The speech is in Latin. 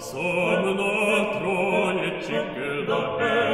somno troie cic da pe